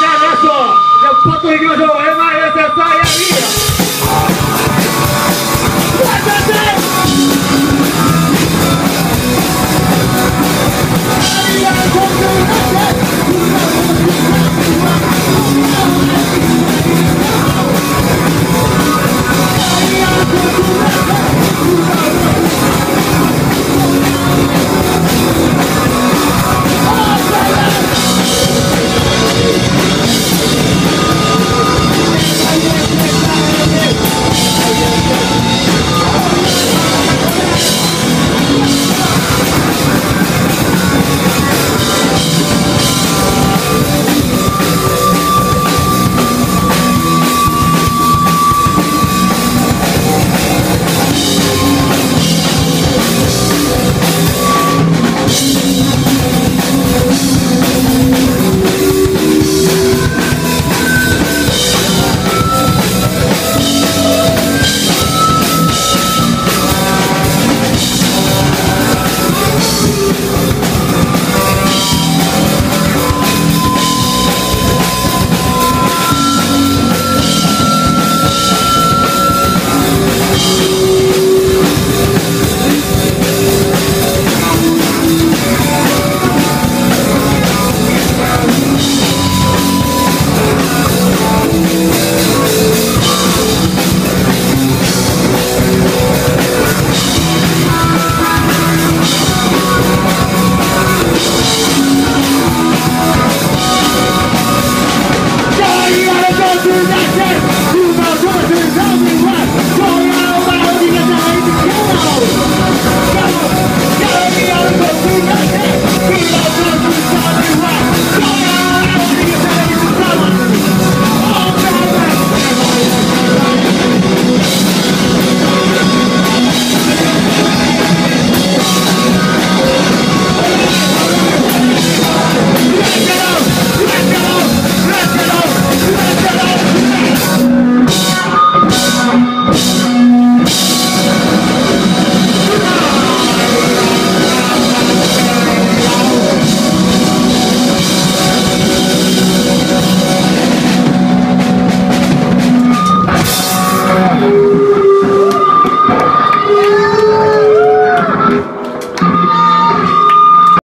자, 나왔어. 자, 파도 얘기하죠.